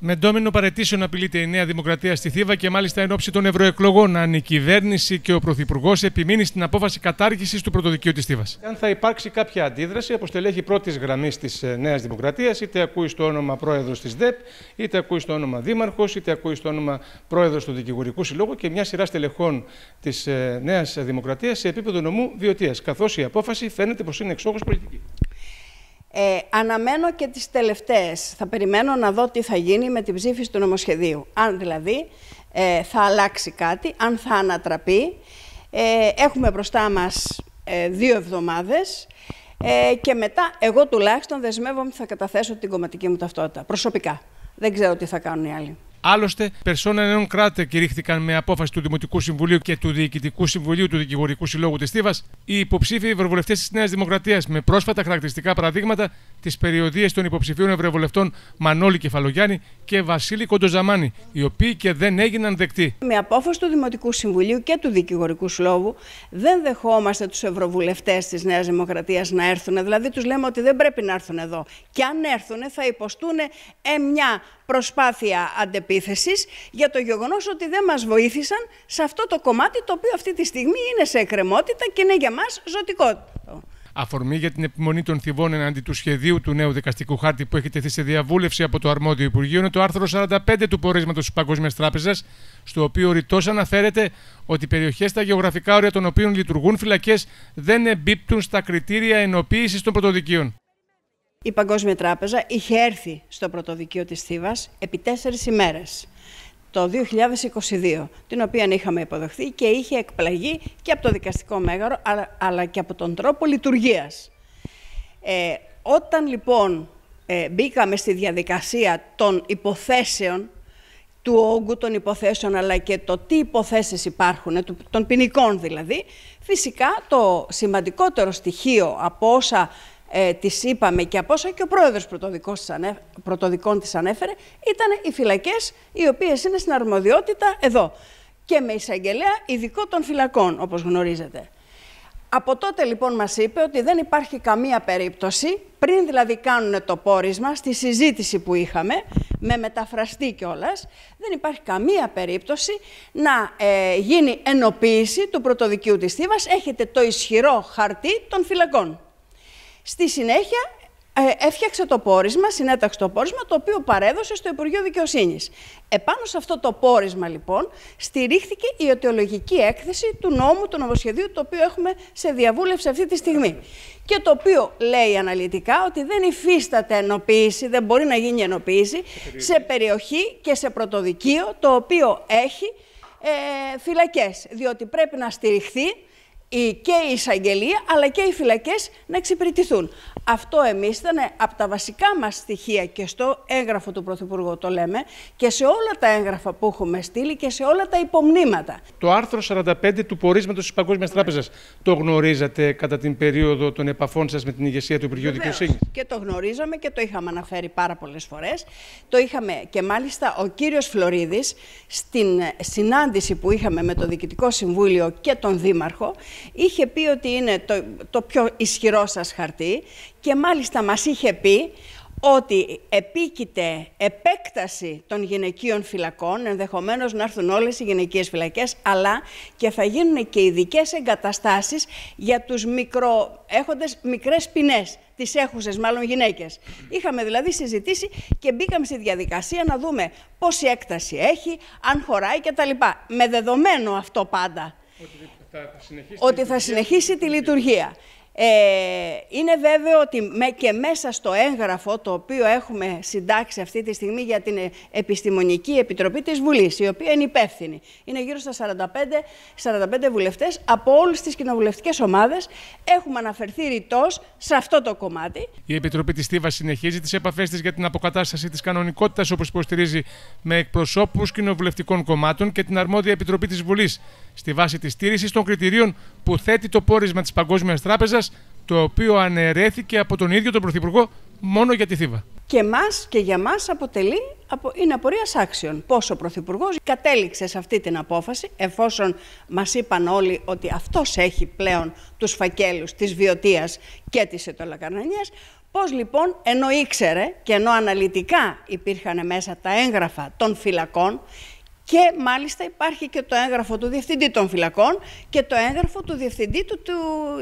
Με ντόμινο παρετήσεων απειλείται η Νέα Δημοκρατία στη Θήβα και μάλιστα εν ώψη των ευρωεκλογών, αν η κυβέρνηση και ο Πρωθυπουργός επιμείνει στην απόφαση κατάργησης του πρωτοδικείου της Θήβας. Αν θα υπάρξει κάποια αντίδραση από στελέχη πρώτης γραμμής της ε, Νέας Δημοκρατίας, είτε ακούει στο όνομα πρόεδρος της ΔΕΠ, είτε ακούει στο όνομα δήμαρχος, είτε ακούει στο όνομα πρόεδρος του Δικηγορικού Συλλόγου και μια σειρά στελεχών της ε, Νέας Δημοκρατίας σε επίπεδο νομού βιωτεία. Καθώς η απόφαση φαίνεται πως είναι εξόχως πολιτική. Ε, αναμένω και τις τελευταίες. Θα περιμένω να δω τι θα γίνει με την ψήφιση του νομοσχεδίου. Αν δηλαδή ε, θα αλλάξει κάτι, αν θα ανατραπεί. Ε, έχουμε μπροστά μας ε, δύο εβδομάδες ε, και μετά εγώ τουλάχιστον δεσμεύομαι ότι θα καταθέσω την κομματική μου ταυτότητα. Προσωπικά. Δεν ξέρω τι θα κάνουν οι άλλοι. Άλλωστε, περσόνα νέων κράτε κηρύχθηκαν με απόφαση του Δημοτικού Συμβουλίου και του Διοικητικού Συμβουλίου του Δικηγορικού Συλλόγου της Θήβα οι υποψήφιοι ευρωβουλευτές της Νέας Δημοκρατίας με πρόσφατα χαρακτηριστικά παραδείγματα τι περιοδίε των υποψηφίων ευρωβουλευτών Μανώλη Κεφαλογιάννη και Βασίλη Κοντοζαμάνη, οι οποίοι και δεν έγιναν δεκτοί. Με απόφαση του Δημοτικού Συμβουλίου και του Δικηγορικού Συλλόγου δεν δεχόμαστε τους ευρωβουλευτές της Νέας Δημοκρατίας να έρθουν. Δηλαδή, τους λέμε ότι δεν πρέπει να έρθουν εδώ. Και αν έρθουν, θα υποστούν μια προσπάθεια αντεπίθεσης για το γεγονός ότι δεν μας βοήθησαν σε αυτό το κομμάτι το οποίο αυτή τη στιγμή είναι σε εκκρεμότητα και είναι για μας ζωτικό. Αφορμή για την επιμονή των θυβών εναντί του σχεδίου του νέου δικαστικού χάρτη που έχει τεθεί σε διαβούλευση από το αρμόδιο Υπουργείο είναι το άρθρο 45 του πορίσματος της Παγκόσμιας Τράπεζας, στο οποίο ρητός αναφέρεται ότι οι περιοχές στα γεωγραφικά όρια των οποίων λειτουργούν φυλακές δεν εμπίπτουν στα κριτήρια ενοποίησης των πρωτοδικείων. Η Παγκόσμια Τράπεζα είχε έρθει στο πρωτοδικείο της Θήβας επί τέσσερις ημέρες το 2022, την οποία είχαμε υποδοχθεί και είχε εκπλαγεί και από το δικαστικό μέγαρο, αλλά και από τον τρόπο λειτουργίας. Ε, όταν λοιπόν ε, μπήκαμε στη διαδικασία των υποθέσεων, του όγκου των υποθέσεων, αλλά και το τι υποθέσεις υπάρχουν, των ποινικών δηλαδή, φυσικά το σημαντικότερο στοιχείο από όσα ε, της είπαμε και από όσα και ο πρόεδρος πρωτοδικών της ανέφερε, ήταν οι φυλακές οι οποίες είναι στην αρμοδιότητα εδώ και με εισαγγελέα ειδικό των φυλακών, όπως γνωρίζετε. Από τότε λοιπόν μας είπε ότι δεν υπάρχει καμία περίπτωση, πριν δηλαδή κάνουν το πόρισμα, στη συζήτηση που είχαμε, με μεταφραστή κιόλας, δεν υπάρχει καμία περίπτωση να ε, γίνει ενοποίηση του πρωτοδικίου της Θήβας. Έχετε το ισχυρό χαρτί των φυλακών. Στη συνέχεια ε, έφτιαξε το πόρισμα, συνέταξε το πόρισμα, το οποίο παρέδωσε στο Υπουργείο Δικαιοσύνης. Επάνω σε αυτό το πόρισμα, λοιπόν, στηρίχθηκε η αιτιολογική έκθεση του νόμου, του νομοσχεδίου, το οποίο έχουμε σε διαβούλευση αυτή τη στιγμή. Και το οποίο λέει αναλυτικά ότι δεν υφίσταται ενοποίηση, δεν μπορεί να γίνει ενοποίηση σε περιοχή και σε πρωτοδικείο, το οποίο έχει ε, φυλακές, διότι πρέπει να στηριχθεί και η εισαγγελία αλλά και οι φυλακές να εξυπηρετηθούν. Αυτό εμείς ήταν από τα βασικά μας στοιχεία και στο έγγραφο του Πρωθυπουργού το λέμε και σε όλα τα έγγραφα που έχουμε στείλει και σε όλα τα υπομνήματα. Το άρθρο 45 του πορίσματος της Παγκόσμιας Τράπεζας το γνωρίζατε κατά την περίοδο των επαφών σας με την ηγεσία του Υπουργείου Δικαιοσύνης; Και το γνωρίζαμε και το είχαμε αναφέρει πάρα πολλές φορές. Το είχαμε και μάλιστα ο κύριος Φλωρίδης στην συνάντηση που είχαμε με το Διοικητικό Συμβούλιο και τον Δήμαρχο είχε πει ότι είναι το, το πιο ισχυρό σας χαρτί και μάλιστα μας είχε πει ότι επίκειται επέκταση των γυναικείων φυλακών, ενδεχομένως να έρθουν όλες οι γυναικείες φυλακές, αλλά και θα γίνουν και ειδικές εγκαταστάσεις για τους μικρο, έχοντες μικρές ποινές, τις έχουσες μάλλον γυναίκες. Είχαμε δηλαδή συζητήσει και μπήκαμε στη διαδικασία να δούμε πόση έκταση έχει, αν χωράει κτλ. Με δεδομένο αυτό πάντα. Ότι θα συνεχίσει τη λειτουργία. Ε, είναι βέβαιο ότι με, και μέσα στο έγγραφο το οποίο έχουμε συντάξει αυτή τη στιγμή για την Επιστημονική Επιτροπή της Βουλής, η οποία είναι υπεύθυνη. Είναι γύρω στα 45, 45 βουλευτές από όλες τις κοινοβουλευτικές ομάδες. Έχουμε αναφερθεί ρητός σε αυτό το κομμάτι. Η Επιτροπή της Στίβας συνεχίζει τις επαφές της για την αποκατάσταση της κανονικότητας όπως υποστηρίζει με εκπροσώπους κοινοβουλευτικών κομμάτων και την αρμόδια Επιτροπή της Βουλής στη βάση της στήρησης των κριτηρίων που θέτει το πόρισμα της Παγκόσμιας Τράπεζας το οποίο αναιρέθηκε από τον ίδιο τον Πρωθυπουργό μόνο για τη Θήβα. Και μας και για μας αποτελεί, είναι απορία άξιων. Πώς ο Πρωθυπουργός κατέληξε σε αυτή την απόφαση, εφόσον μας είπαν όλοι ότι αυτός έχει πλέον τους φακέλους της βιωτείας και της ετωλακαρνανίας, Πώς λοιπόν, ενώ ήξερε και ενώ αναλυτικά υπήρχαν μέσα τα έγγραφα των φυλακών και μάλιστα υπάρχει και το έγγραφο του Διευθυντή των Φυλακών και το έγγραφο του Διευθυντή του, του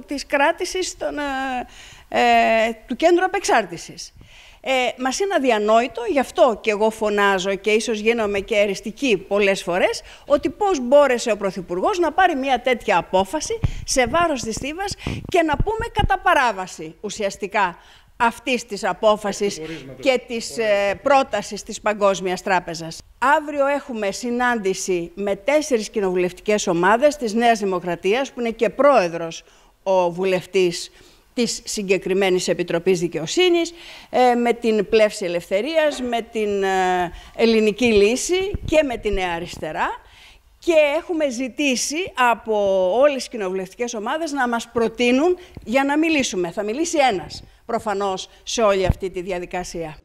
της κράτησης των, ε, ε, του Κέντρου Απεξάρτησης. Ε, μας είναι αδιανόητο, γι' αυτό και εγώ φωνάζω και ίσως γίνομαι και αριστική πολλές φορές, ότι πώς μπόρεσε ο Πρωθυπουργός να πάρει μια τέτοια απόφαση σε βάρος της Θήβας και να πούμε κατά παράβαση ουσιαστικά αυτής της απόφασης και της ε, πρότασης της Παγκόσμιας Τράπεζας. Αύριο έχουμε συνάντηση με τέσσερις κοινοβουλευτικές ομάδες της Νέας Δημοκρατίας, που είναι και πρόεδρος ο βουλευτής της συγκεκριμένης Επιτροπής Δικαιοσύνης, ε, με την Πλεύση Ελευθερίας, με την ε, Ελληνική Λύση και με την Νέα Αριστερά και έχουμε ζητήσει από όλες τις κοινοβουλευτικές ομάδες να μας προτείνουν για να μιλήσουμε. Θα μιλήσει ένας προφανώς σε όλη αυτή τη διαδικασία.